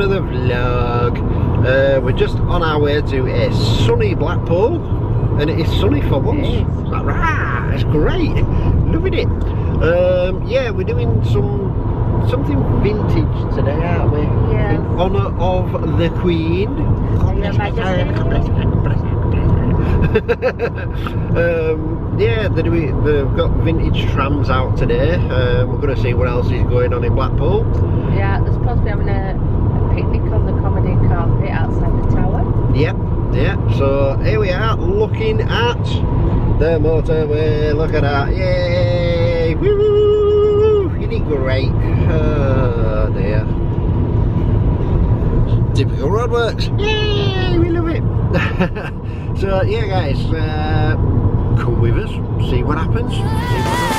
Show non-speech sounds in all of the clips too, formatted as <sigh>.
guys, welcome back to another vlog. Uh, we're just on our way to a sunny Blackpool and it is sunny for once. It is. Rah, it's great, loving it. Um, yeah, we're doing some something vintage today, aren't we? Yes. In honour of the Queen. <laughs> Um, yeah, doing, they've got vintage trams out today. Um, we're going to see what else is going on in Blackpool. Yeah, they're supposed to be having a, a picnic on the comedy carpet outside Yep, yeah. So here we are looking at the motorway. Look at that. Yay! Woo! Isn't it great? Oh dear. Typical roadworks. Yay! We love it. <laughs> so yeah guys, uh, come with us, see what happens. See what happens.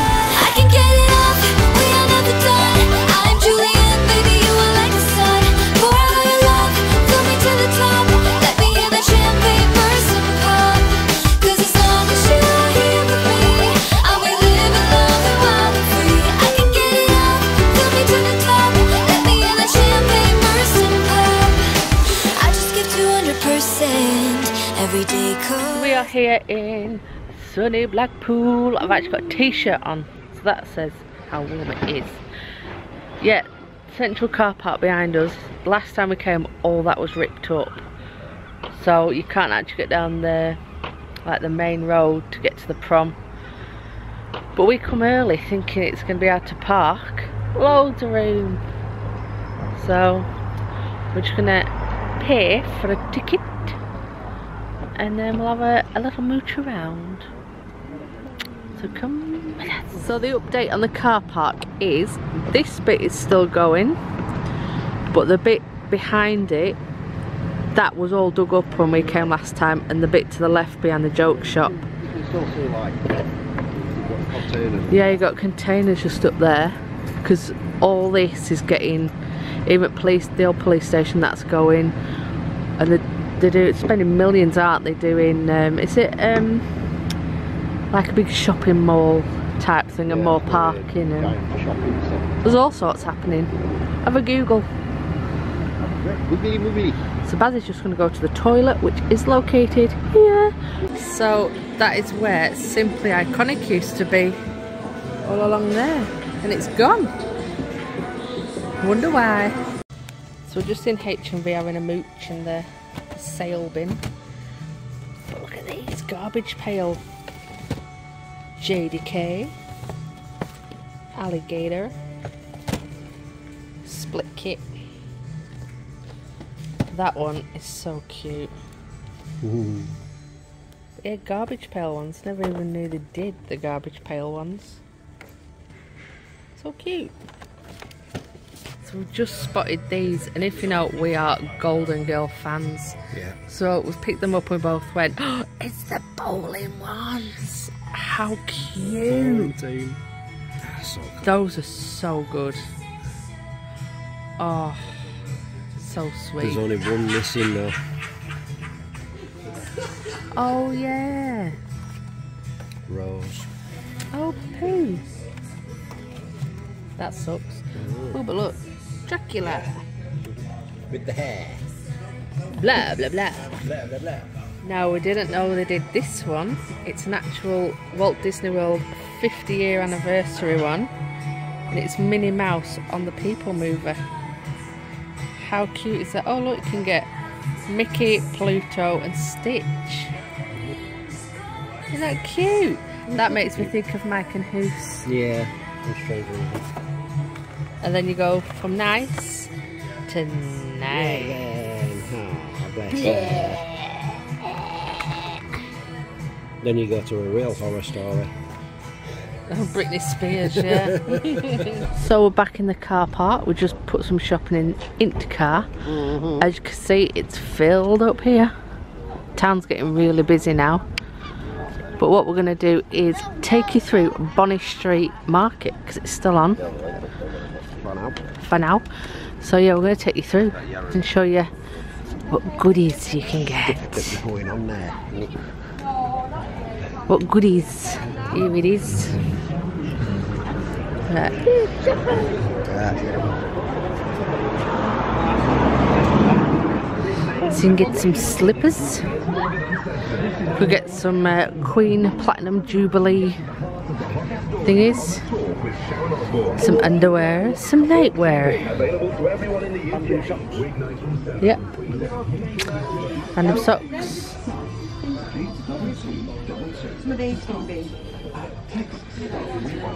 We are here in sunny Blackpool. I've actually got a t-shirt on, so that says how warm it is. Yeah, central car park behind us. Last time we came, all that was ripped up. So you can't actually get down the, like the main road to get to the prom. But we come early thinking it's going to be hard to park. Loads of room. So we're just going to pay for a ticket and then we'll have a, a little mooch around. So come with us. So the update on the car park is this bit is still going, but the bit behind it, that was all dug up when we came last time, and the bit to the left behind the joke shop. Like. Yeah, you got containers just up there, because all this is getting, even police, the old police station that's going, and they they do spending millions, aren't they? Doing, um, is it um, like a big shopping mall type thing and more parking and there's all sorts happening. Have a Google. So Baz is just going to go to the toilet, which is located here. So that is where Simply Iconic used to be, all along there, and it's gone. Wonder why. So we're just in H&B having a mooch in the sale bin. But look at these garbage pail. JDK, alligator, split kit. That one is so cute. Yeah, garbage pail ones. Never even knew they did the garbage pail ones. So cute. So we've just spotted these, and if you know, we are Golden Girl fans. Yeah. So we picked them up and we both went, oh, it's the bowling ones. How cute. That's so cool. Those are so good. Oh, so sweet. There's only one missing though. Oh yeah. Rose. Oh poo. That sucks. Oh, oh but look, Dracula. With the hair. Blah blah blah. Blah blah blah. Now we didn't know they did this one. It's an actual Walt Disney World 50 year anniversary one. And it's Minnie Mouse on the People Mover. How cute is that? Oh look, you can get Mickey, Pluto and Stitch. Isn't that cute? That makes me think of Mike and Hoose. Yeah. I'm Stranger Things. And then you go from nice to nice. Then, oh, bless. Then you go to a real horror story. Oh, Britney Spears, yeah. <laughs> so we're back in the car park. We just put some shopping in into car. Mm-hmm. As you can see, it's filled up here. Town's getting really busy now. But what we're going to do is take you through Bonny Street Market because it's still on Run out. for now. So yeah, we're going to take you through and show you what goodies you can get. Going on there? What goodies? Here it is. Look. So you can get some slippers. We'll get some uh, Queen Platinum Jubilee thingies. Some underwear, some nightwear. Yep. Random socks.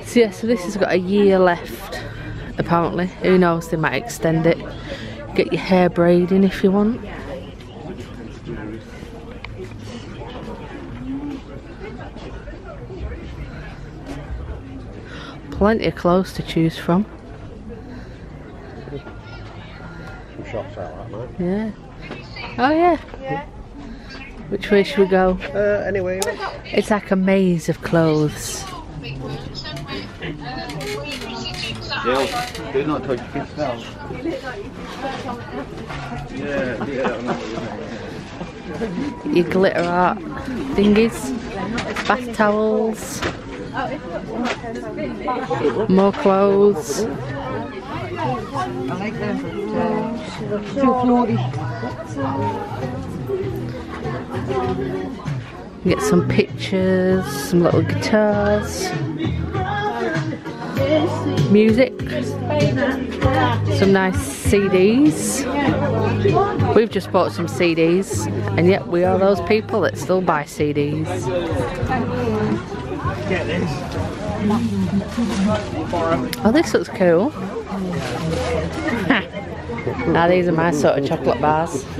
So yeah, so this has got a year left, apparently. Who knows, they might extend it. Get your hair braiding if you want. Plenty of clothes to choose from. Some shops out that, mate. Yeah. Oh yeah. Which way should we go? Uh, anyway, It's like a maze of clothes. They'll, they're not touch kids now. Yeah, yeah, I know what you. Your glitter art thingies. Bath towels. More clothes. I like them. Get some pictures, some little guitars, music, some nice CDs. We've just bought some CDs, and yet we are those people that still buy CDs. Oh, this looks cool. <laughs> now these are my sort of chocolate bars. <laughs>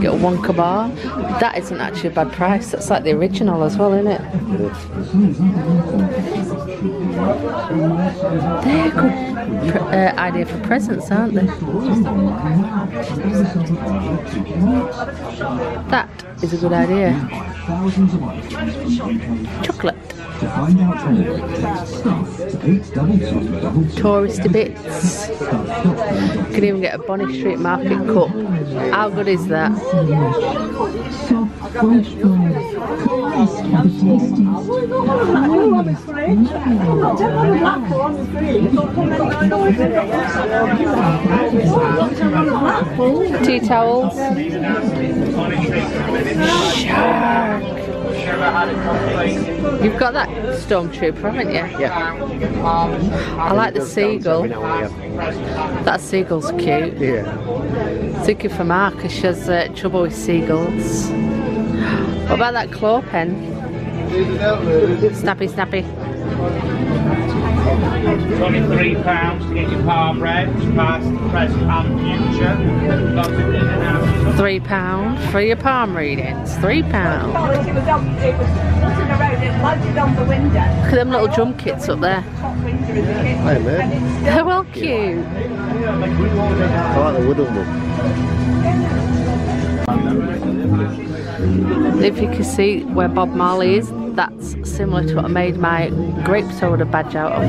Get a Wonka bar. That isn't actually a bad price. That's like the original as well, isn't it? They're a good uh, idea for presents, aren't they? That is a good idea. Chocolate. To find out more, star eight double two double two. Touristy bits. Can even get a Bonny Street Market cup. How good is that? Soft, fresh flavours. Tasty. Tea towels. You've got that stormtrooper, haven't you? yeah. I like the seagull. That seagull's cute. yeah. Thinking for Mark, 'cause she has uh, trouble with seagulls. What about that claw pen? Snappy, snappy. Twenty-three pounds to get your palm read, past, present and future. Lots of in and out. Three pound for your palm readings. Three pound. It was on, it was floating around, it landed on the window. Look at them little drum kits up there. Top window in the kitchen. Hi, mate. They're well cute. I like the wooden one. If you can see where Bob Marley is, that's similar to what I made my grape soda badge out of.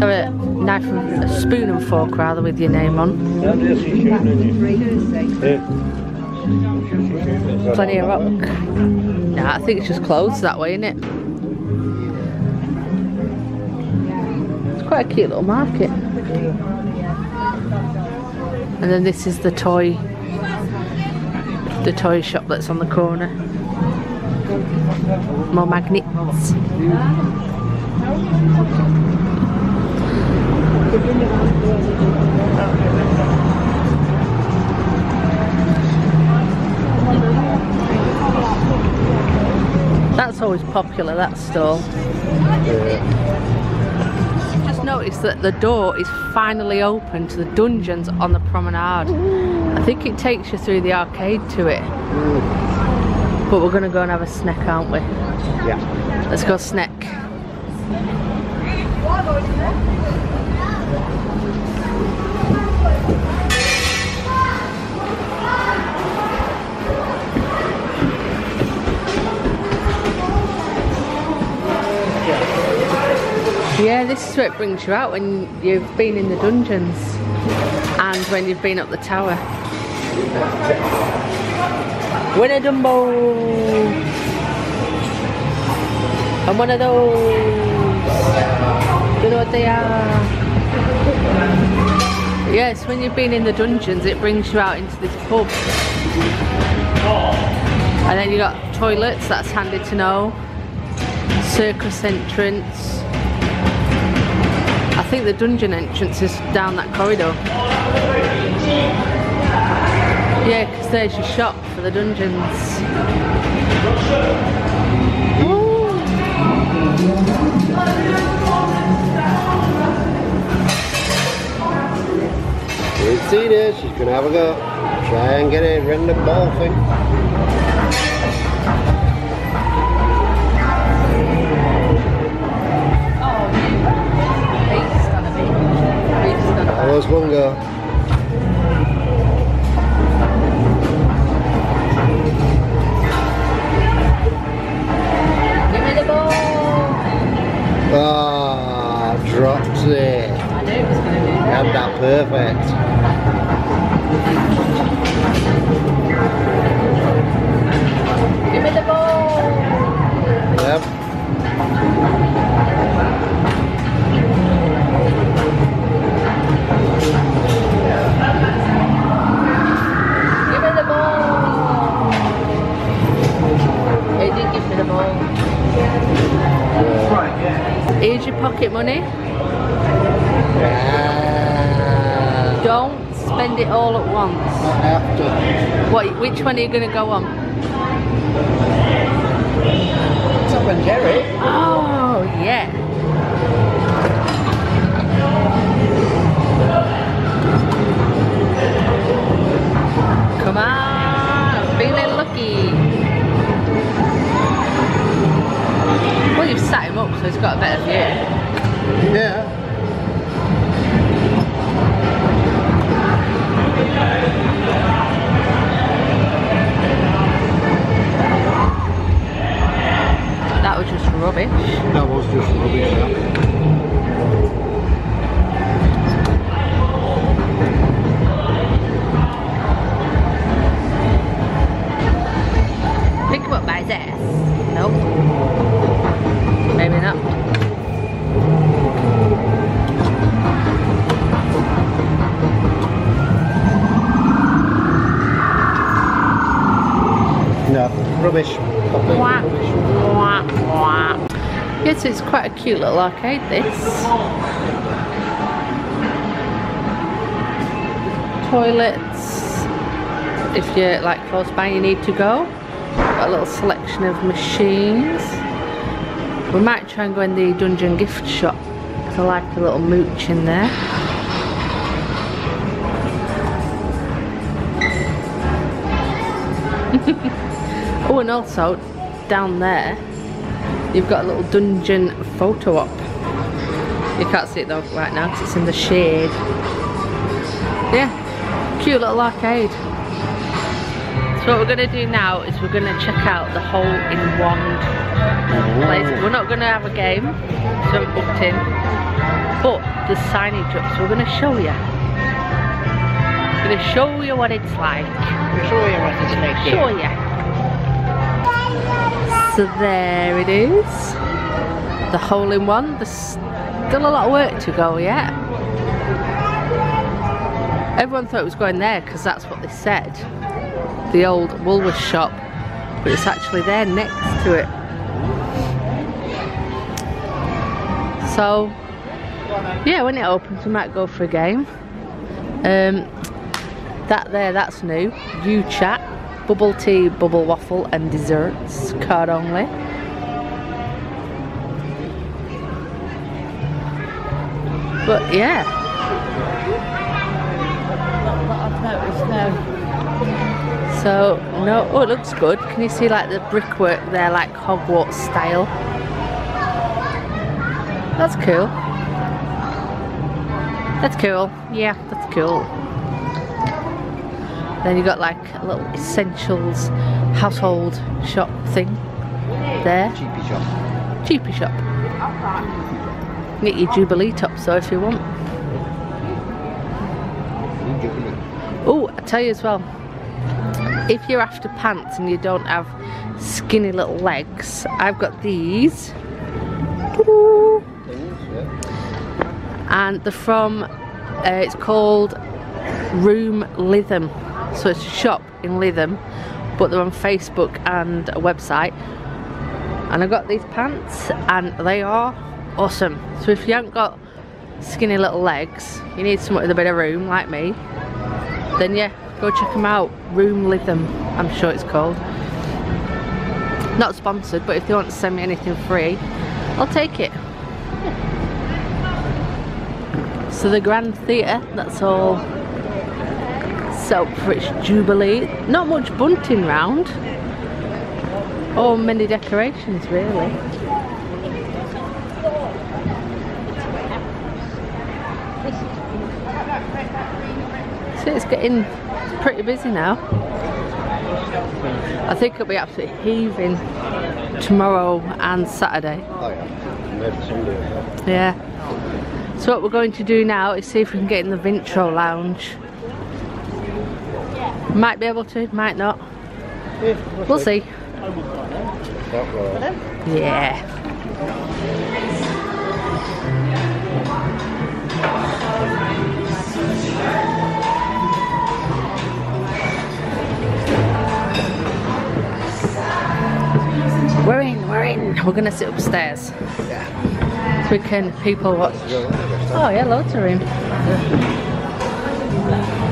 Have a knife and a spoon and fork rather with your name on. Plenty of rock. Nah, I think it's just closed that way, isn't it? It's quite a cute little market. And then this is the toy the toy shop that's on the corner. More magnets. That's always popular, that stall. Just noticed that the door is finally open to the dungeons on the promenade. I think it takes you through the arcade to it. But we're gonna go and have a snack, aren't we? Yeah. Let's go snack. Yeah, this is what brings you out when you've been in the dungeons and when you've been up the tower. Winner Dumbo! And one of those! Don't know what they are. Yes, when you've been in the dungeons, it brings you out into this pub. And then you got toilets, that's handy to know. Circus entrance. I think the dungeon entrance is down that corridor. Yeah, because there's your shop for the dungeons. Ooh. We've seen her, she's gonna have a go. Try and get a random ball thing. Which one are you going to go on? It's quite a cute little arcade, this. Toilets. If you're like close by, you need to go. Got a little selection of machines. We might try and go in the dungeon gift shop. 'cause I like a little mooch in there. <laughs> Oh, and also down there, you've got a little dungeon photo op. You can't see it though right now because it's in the shade. Yeah, cute little arcade. So what we're going to do now is we're going to check out the hole in wand place. We're not going to have a game, so we're booked in. But the signage up, so we're going to show you. We're going to show you what it's like. Show you what it's like. Show you. So there it is. The hole in one. There's still a lot of work to go yet. Everyone thought it was going there because that's what they said. The old Woolworths shop. But it's actually there next to it. So, yeah, when it opens we might go for a game. Um, that there, that's new. You chat, bubble tea, bubble waffle, and desserts. Card only. But yeah. So no, oh, it looks good. Can you see like the brickwork there, like Hogwarts style? That's cool. That's cool. Yeah, that's cool. Then you've got like a little essentials household shop thing there. Cheapy shop. Cheapy shop. Get your Jubilee top so if you want. Oh, I tell you as well. If you're after pants and you don't have skinny little legs, I've got these. And they're from, uh, it's called Room Lytham. So it's a shop in Lytham, but they're on Facebook and a website. And I got these pants and they are awesome. So if you haven't got skinny little legs, you need someone with a bit of room like me, then yeah, go check them out. Room Lytham, I'm sure it's called. Not sponsored, but if they want to send me anything free, I'll take it. So the Grand Theatre, that's all up for its Jubilee. Not much bunting round. Or many decorations really. So it's getting pretty busy now. I think it'll be absolutely heaving tomorrow and Saturday. Oh yeah. Maybe Sunday. Yeah. So what we're going to do now is see if we can get in the Vintro lounge. Might be able to, might not. Yeah, We'll see. Yeah. We're in, we're in. We're gonna sit upstairs. Yeah. So we can people watch. Oh yeah, loads of room.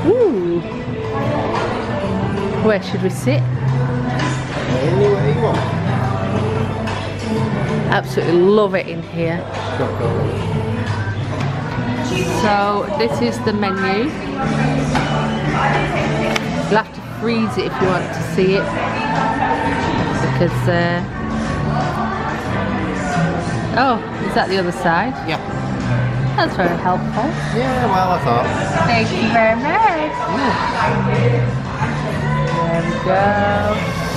Ooh. Where should we sit? Anywhere you want. Absolutely love it in here. So this is the menu. You'll have to freeze it if you want to see it. Because, uh... Oh, is that the other side? Yeah. That's very helpful. Yeah, well I thought. Thank you very much. We go.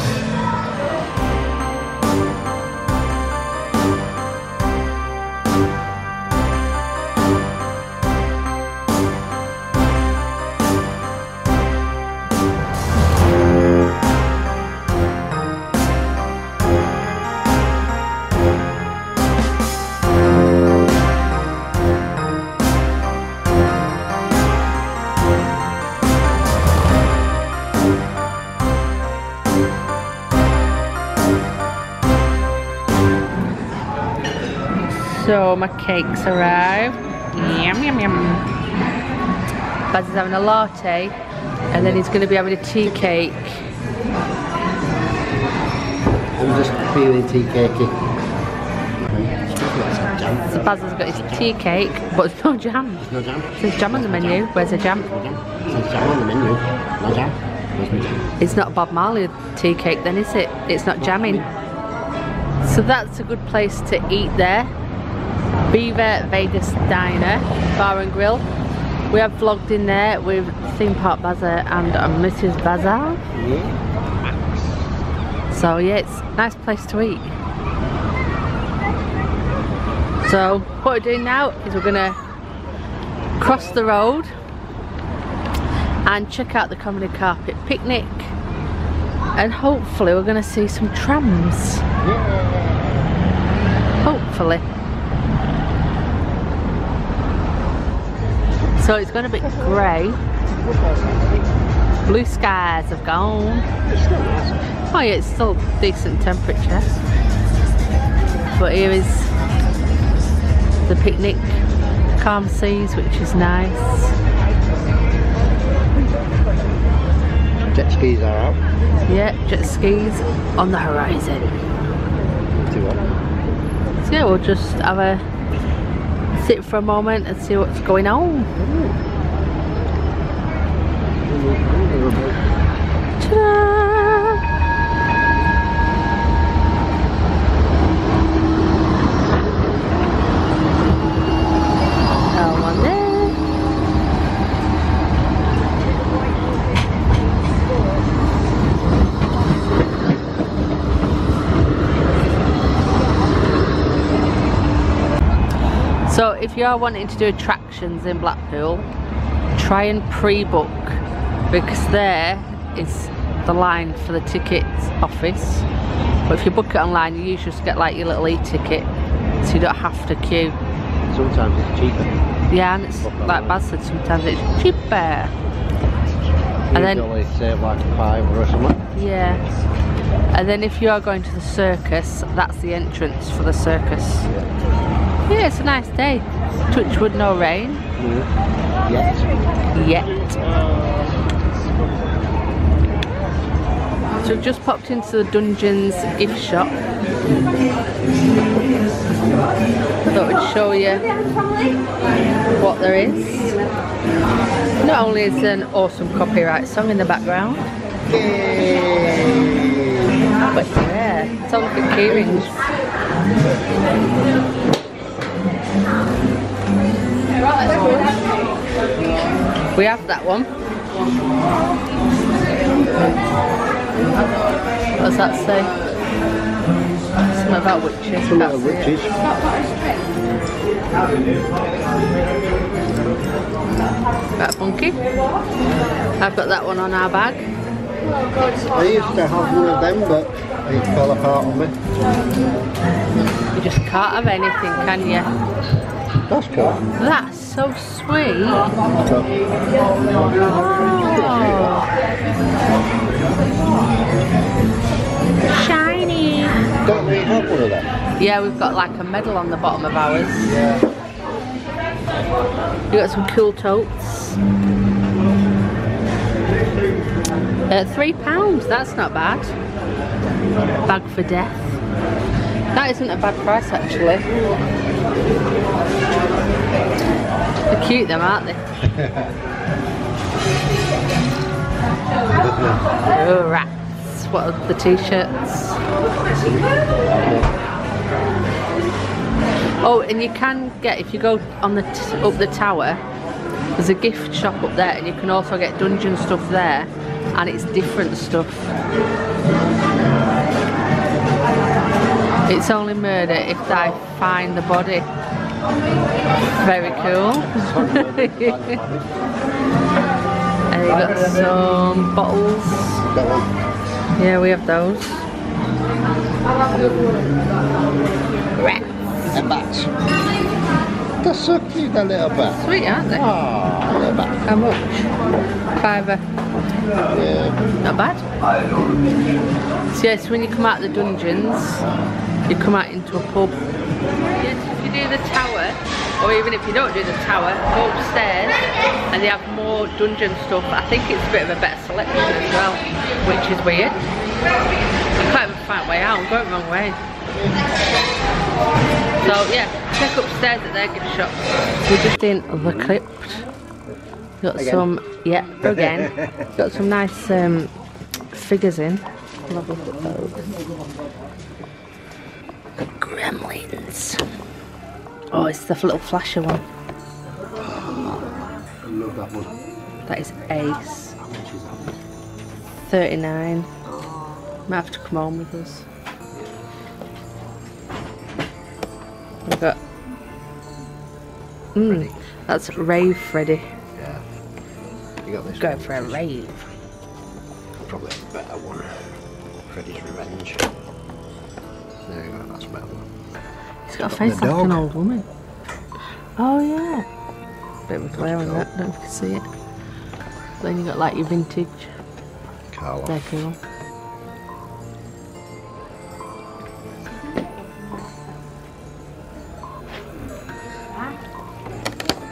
So my cake's arrived. Yum yum yum. Baz is having a latte and then he's going to be having a tea cake. I'm just feeling tea cakey. So Baz has got his tea cake but there's no jam. No jam. There's jam on the menu. Where's the jam? No jam. Says jam on the menu. No jam. My jam? It's not Bob Marley tea cake then is it? It's not jamming. So that's a good place to eat there. Beaver Vegas Diner, Bar and Grill. We have vlogged in there with Theme Park Bazaar and Mrs. Bazaar. Yeah. So yeah, it's a nice place to eat. So what we're doing now is we're gonna cross the road and check out the Comedy Carpet Picnic and hopefully we're gonna see some trams. Hopefully. So it's gonna be grey. Blue skies have gone. Oh yeah, it's still decent temperature. But here is the picnic, calm seas, which is nice. Jet skis are out. Yeah, jet skis on the horizon. So yeah, we'll just have a sit for a moment and see what's going on. Ta-da! Oh, one there. So if you are wanting to do attractions in Blackpool, try and pre-book because there is the line for the tickets office. But if you book it online, you usually just get like your little e-ticket, so you don't have to queue. Sometimes it's cheaper. Yeah, and it's like Baz said, sometimes it's cheaper. And then- save uh, like five or something. Yeah. And then if you are going to the circus, that's the entrance for the circus. Yeah, it's a nice day. Touchwood, no rain Yes. yet. So we've just popped into the Dungeons gift shop. Thought we'd show you what there is. Not only is there an awesome copyright song in the background, but yeah, it's all for keyrings. We have that one. What's that say? Something about witches. Some Can't of see it. witches. That funky. I've got that one on our bag. I used to have one of them, but it fell apart on me. You just can't have anything, can you? That's cool. That's so sweet. Oh. Shiny. Don't we have one of them? Yeah, we've got like a medal on the bottom of ours. Yeah. You got some cool totes. Uh, three pounds, that's not bad. Bag for death. That isn't a bad price actually. They're cute them, aren't they? <laughs> oh, rats. What are the t-shirts? Oh, and you can get, if you go on the t up the tower, there's a gift shop up there and you can also get dungeon stuff there and it's different stuff. It's only murder if I find the body. Very cool. <laughs> and you got some bottles. Yeah, we have those. Rats. And bats. That's so cute, that little bat. Sweet, aren't they? Ah, little bat. How much? Fiver. Yeah. Not bad. So yes, when you come out of the dungeons, you come out into a pub. Yes, if you do the tower, or even if you don't do the tower, go upstairs and they have more dungeon stuff. I think it's a bit of a better selection as well, which is weird. I can't even find a way out, I'm going the wrong way. So yeah, check upstairs at their gift shop. We're just in the crypt. Got Again. some, yeah, <laughs> again. Got some nice um, figures in. I'll gremlins. Oh, it's the little flasher one. I love that one. That is ace. How much is that one? 39. Might have to come home with us. We've got. Mm, that's Rave Freddy. Yeah. You got this Go one. for a rave. Probably a better one. Freddy's Revenge. There you go, that's better. He's got a face like an old woman. Oh yeah. Bit of a glare on that, don't know if you can see it. Then you got like your vintage. Carla. They're cool.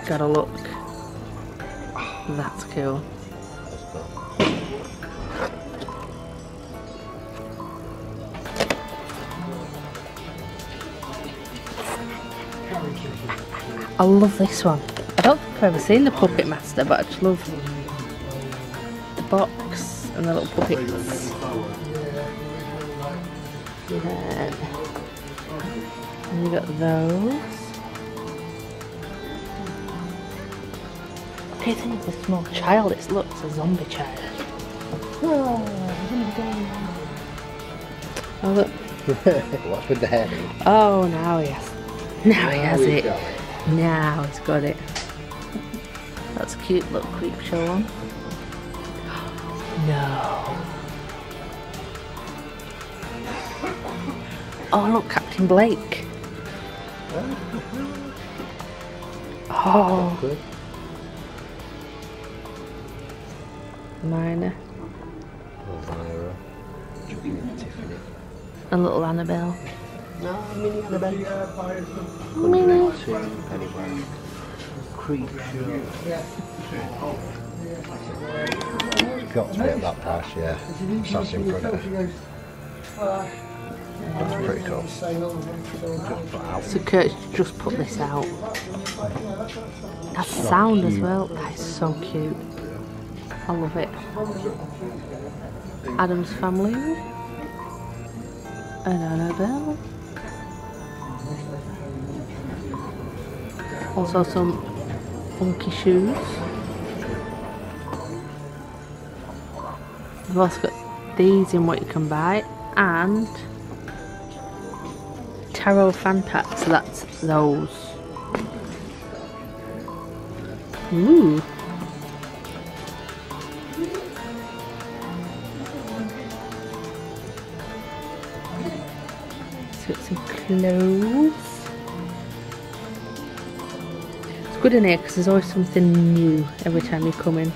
Gotta look. That's cool. I love this one. I don't think I've ever seen the Puppet Master, but I just love the box and the little puppets. Then you got those. Okay, then it's a small child. It looks a zombie child. Oh, look. <laughs> What's with the hair? Oh, now he has. Now he has it. Got Now he's got it. That's a cute little creep show one. <gasps> No. Oh look, Captain Blake. Oh, Good. minor. Elvira. Tiffany. A little Annabelle. No, mini Annabelle. Mini. Two Pennywise. Creature. Got to be at that price, yeah. That's in front of it. That's pretty cool. So Kurt's just put this out. That sound as well. That is so cute. I love it. Addams family. And Annabelle. Also some funky shoes. We've also got these in what you can buy and tarot fan packs, so that's those. Ooh. So it's some clothes. Good in here because there's always something new every time you come in.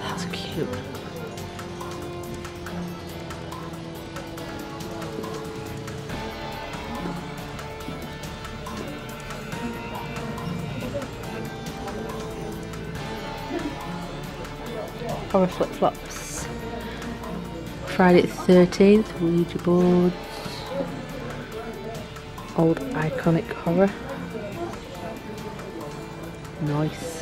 That's cute. horror flip flops. Friday the 13th, Ouija boards. Old iconic horror. Nice.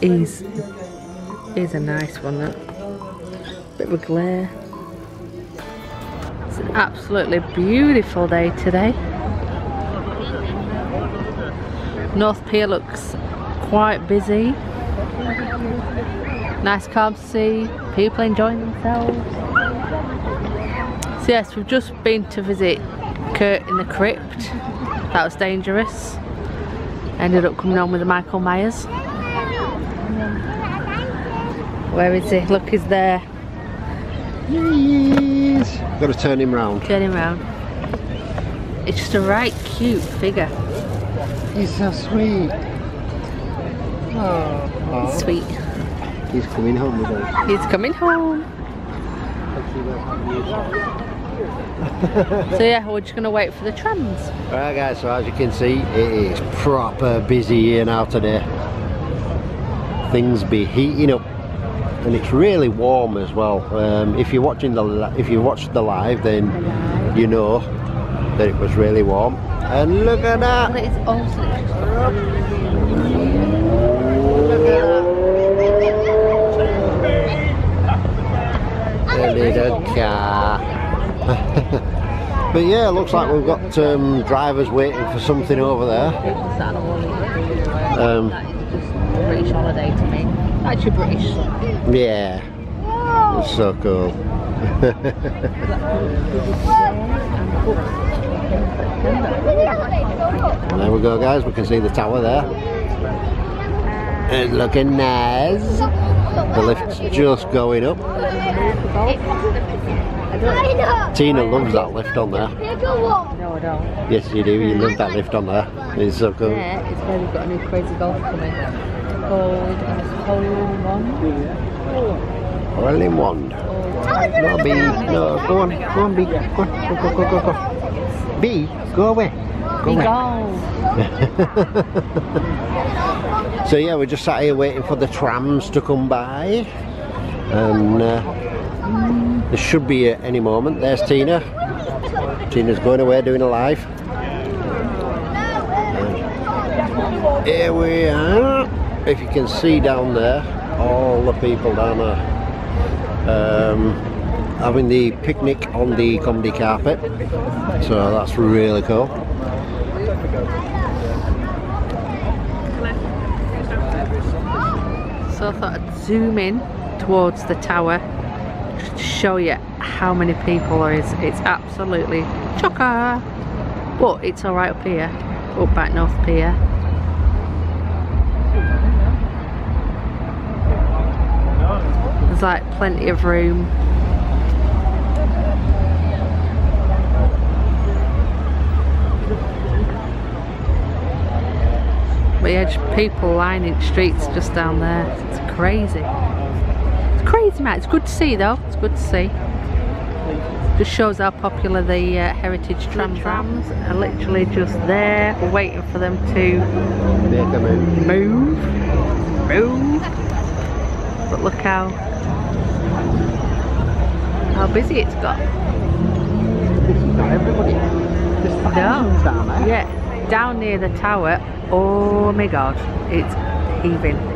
He's, he's a nice one, that. Bit of a glare. It's an absolutely beautiful day today. North Pier looks quite busy. Nice calm sea, people enjoying themselves. So yes, we've just been to visit Kurt in the crypt. That was dangerous. Ended up coming on with the Michael Myers. Where is he? Look, he's there. Yes. Got to turn him round. Turn him round. It's just a right cute figure. He's so sweet. Oh, Sweet. He's coming home with us. He's coming home. <laughs> So yeah, we're just gonna wait for the trams. Alright guys, so as you can see, it is proper busy here now today. Things be heating up. And it's really warm as well. Um, if you're watching the if you watched the live, then you know that it was really warm. And look at that! But it's also Look at that! Little <laughs> car. but yeah, looks like we've got um, drivers waiting for something over there. people sat on a wall eating. Um, British holiday to me. Actually British. Yeah, it's so cool. <laughs> There we go, guys. We can see the tower there. It's looking nice. The lift's just going up. Tina loves that lift on there. No, I don't. Yes, you do. You love that lift on there. It's so cool. There is where we've got a new crazy golf coming. Called Hole in One. Well in wand. No, B. No, go on. Go on, B. Go on. Go, go, go, go, go. B, go away. Go away. <laughs> So yeah, we're just sat here waiting for the trams to come by, and uh, there should be at any moment. There's Tina. Tina's going away doing a live. And here we are. If you can see down there, all the people down there um, having the picnic on the comedy carpet. So that's really cool. So I thought I'd zoom in towards the tower show you how many people there is. It's absolutely chocker. But it's alright up here, up back North Pier. There's like plenty of room. But yeah, people lining streets just down there. It's crazy. It's crazy, man. It's good to see though. It's good to see. Just shows how popular the uh, heritage trams, trams are. literally just there, waiting for them to move. move, move. But look how how busy it's got. Not everybody. Just No. down there. Yeah, down near the tower. Oh my god, it's heaving.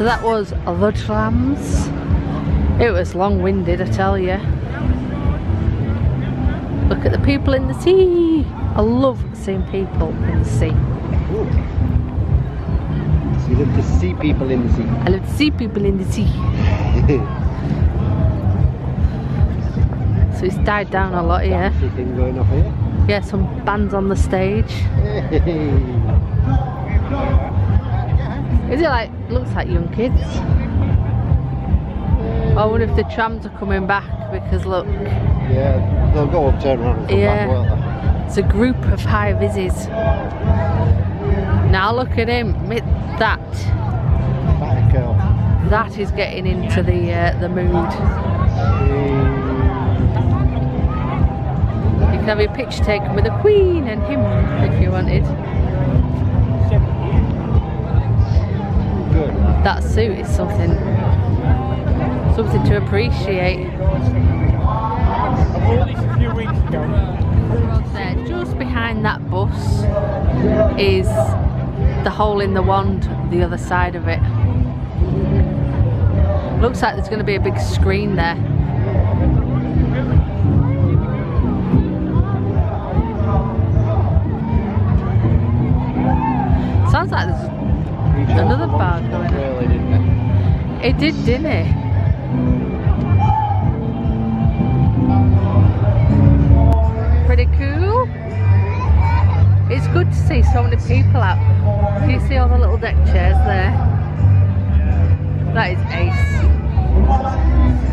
So that was the trams. It was long-winded, I tell you. Look at the people in the sea. I love seeing people in the sea. So you love to see people in the sea. I love to see people in the sea. <laughs> So it's died down a lot here. Thing going off here. Yeah, some bands on the stage. Is it like, looks like young kids? I wonder if the trams are coming back because look, yeah, they'll go up, turn around Yeah. back, it's a group of high vises. Now look at him, that? Back girl. that is getting into the uh, the mood. You can have your picture taken with the Queen and him if you wanted. That suit is something, something to appreciate. I bought this a few weeks ago. There, just behind that bus is the hole in the wand, the other side of it. Looks like there's going to be a big screen there. Did, didn't it? Pretty cool. It's good to see so many people out. Do you see all the little deck chairs there? That is ace.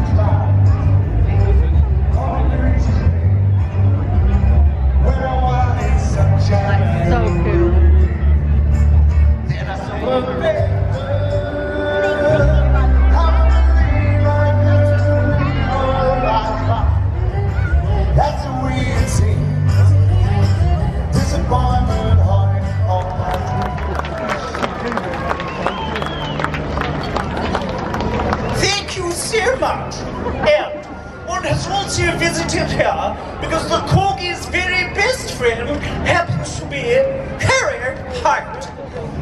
Much. And one has also visited here because the corgi's very best friend happens to be Harriet Hart.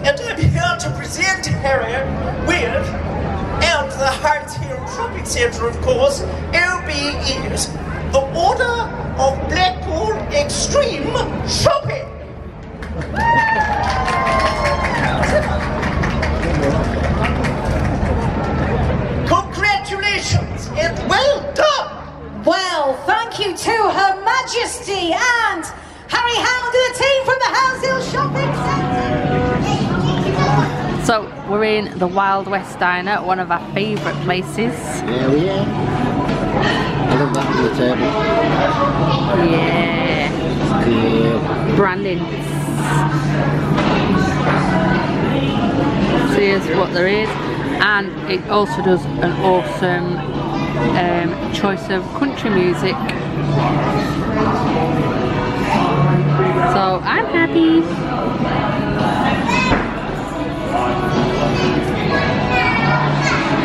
And I'm here to present Harriet with, and the Houndshill Shopping Center, of course, OBEs, the Order of Blackpool Extreme Shopping. Congratulations well done! Well, thank you to Her Majesty and Harry Hound and the team from the Houndshill Shopping Centre. So we're in the Wild West Diner, one of our favourite places. Yeah, we are. I love that on the table. Yeah, Good. branding. So here's what there is, and it also does an awesome um, choice of country music. So I'm happy.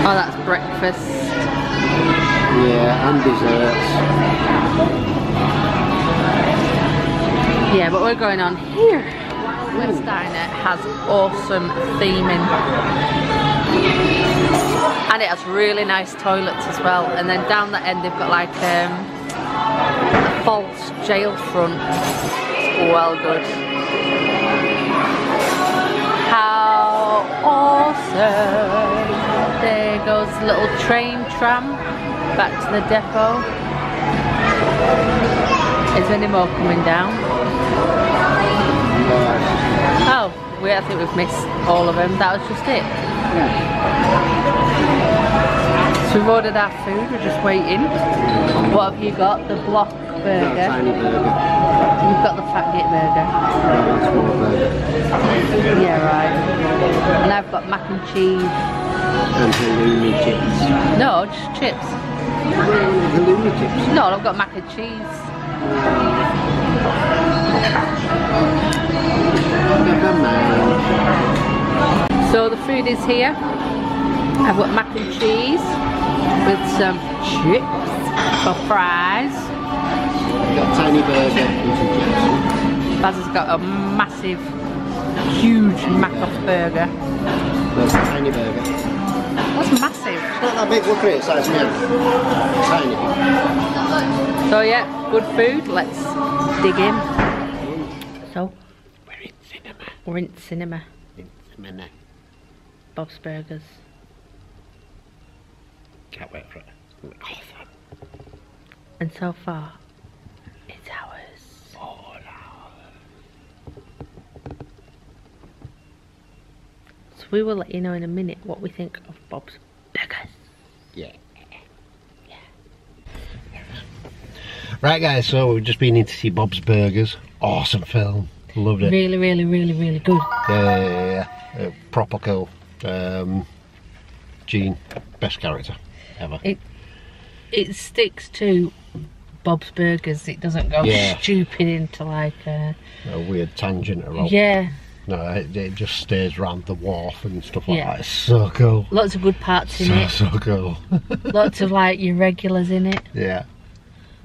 Oh, that's breakfast. Yeah, and desserts. Yeah, but we're going on here. West Diner has awesome theming. And it has really nice toilets as well. And then down the end they've got like um, a false jail front. Well good. How awesome! There goes the little train tram back to the depot. Is there any more coming down? We, I think we've missed all of them. That was just it. So we've ordered our food, we're just waiting. What have you got? The block burger. tiny burger. You've got the fat burger. Burger. Yeah, right. And I've got mac and cheese. And halloumi chips. No, just chips. Halloumi chips. No, I've got mac and cheese. Never mind. So the food is here. I've got mac and cheese with some chips for fries. Got tiny burger and some chips. Baz has got a massive, huge Macos burger. There's a tiny burger. That's massive. Not that big, look at it, it's like. Tiny. So yeah, good food. Let's dig in. We're in cinema. In cinema. Bob's Burgers. Can't wait for it. Awesome. And so far, it's ours. All out. So we will let you know in a minute what we think of Bob's Burgers. Yeah. Yeah. Right guys, so we've just been in to see Bob's Burgers. Awesome film. Loved it. Really, really, really, really good. Yeah, yeah, yeah. Uh, proper cool. Um, Gene, best character ever. It it sticks to Bob's Burgers. It doesn't go Yeah. stupid into like uh, A weird tangent or yeah, No, it, it just stays around the wharf and stuff like Yeah. that. It's so cool. lots of good parts in So, it. so cool. <laughs> Lots of like your regulars in it. yeah.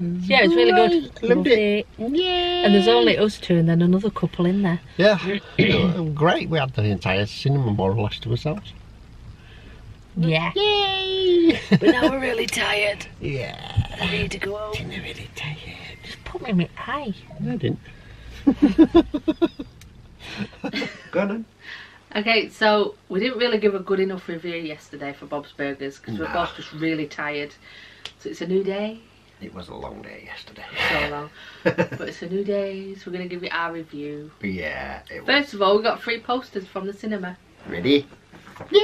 Mm-hmm. Yeah, it's really good. Loved it. And there's only us two and then another couple in there. Yeah. <coughs> Great. We had the entire cinema more or less to ourselves. Yeah. Yay! <laughs> But now we're really tired. yeah. I need to go home. Didn't really tired. Just put me in my eye. I didn't. <laughs> Go on then. Okay, so we didn't really give a good enough review yesterday for Bob's Burgers because we're Nah. both just really tired. So it's a new day, It was a long day yesterday. so <laughs> long. but it's a new day, so we're going to give you our review. yeah, it was. First of all, we got free posters from the cinema. Ready? Yeah!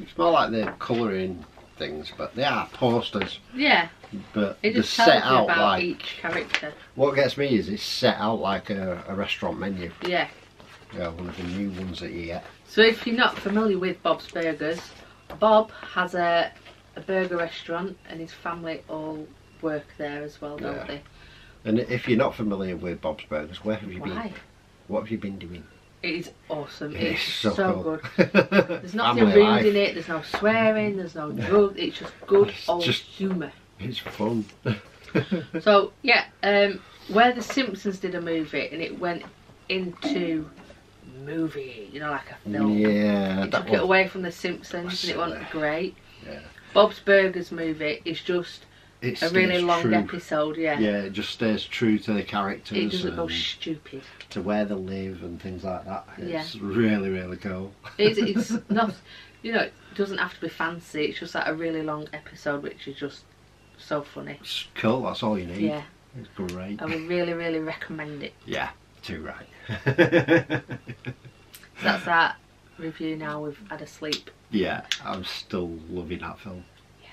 It's more like the colouring things, but they are posters. Yeah, But it just set out about like. each character. What gets me is it's set out like a, a restaurant menu. Yeah. Yeah, one of the new ones that you get. So if you're not familiar with Bob's Burgers, Bob has a, a burger restaurant and his family all work there as well, don't Yeah. they? And if you're not familiar with Bob's Burgers, where have you Why? been? What have you been doing? It is awesome. It It's is so, so, good. <laughs> There's nothing rude in it. There's no swearing. There's no drugs. It's just good It's old just- humour. It's fun. <laughs> So yeah, um, where the Simpsons did a movie and it went into movie, you know, like a film. yeah, It that took it one. away from the Simpsons and it wasn't great. Yeah. Bob's Burgers movie is just It a really long true. episode. Yeah. Yeah, it just stays true to the characters. It doesn't go stupid. to where they live and things like that. Yeah. It's really, really cool. It's, it's <laughs> not, you know, it doesn't have to be fancy. It's just like a really long episode, which is just so funny. It's cool, that's all you need. Yeah, It's great. I would really, really recommend it. Yeah, too right. <laughs> So that's that review now. We've had a sleep. Yeah, I'm still loving that film. Yes.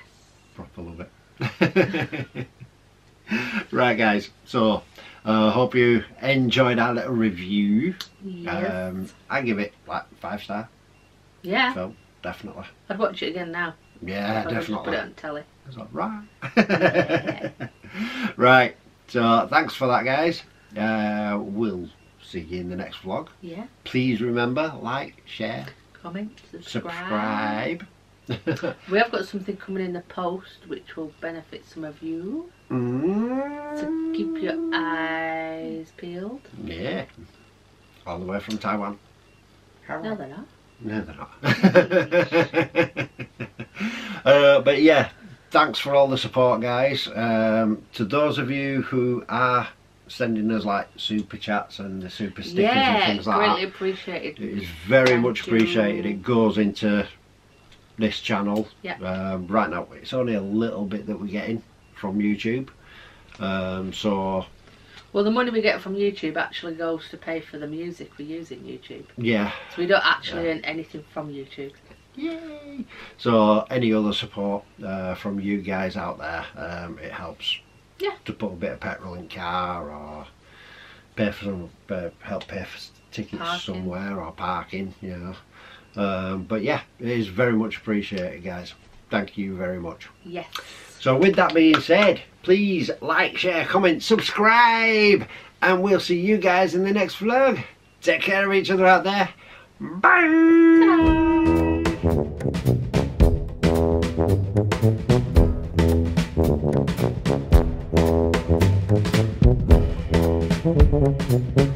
Proper love it. <laughs> right, guys. So, uh, hope you enjoyed our little review. Yes. Um, I give it like five star yeah. film, definitely. I'd watch it again now. Yeah, I'd just put definitely. it on telly. It's like, right. <laughs> right. So, thanks for that, guys. Uh, we'll see you in the next vlog. Yeah. Please remember, like, share, Comment, subscribe. subscribe. <laughs> We have got something coming in the post which will benefit some of you. Mm. So keep your eyes peeled. Yeah. All the way from Taiwan. No, they're not. No, they're not. <laughs> uh, but yeah, thanks for all the support, guys. Um, to those of you who are sending us like super chats and the super stickers and things like greatly that, appreciated. it is very Thank much you. appreciated. It goes into this channel. Yeah. Um, right now, it's only a little bit that we're getting from YouTube. Um, so Well, the money we get from YouTube actually goes to pay for the music we use in YouTube. yeah, So we don't actually Yeah. earn anything from YouTube. Yay! So any other support uh, from you guys out there, um, it helps. Yeah. To put a bit of petrol in car or pay for some uh, help pay for tickets parking. somewhere or parking, you know. Um, but yeah, it is very much appreciated, guys. Thank you very much. Yes. So with that being said, please like, share, comment, subscribe, and we'll see you guys in the next vlog. Take care of each other out there. Bye. Ta -da. Mm-hmm.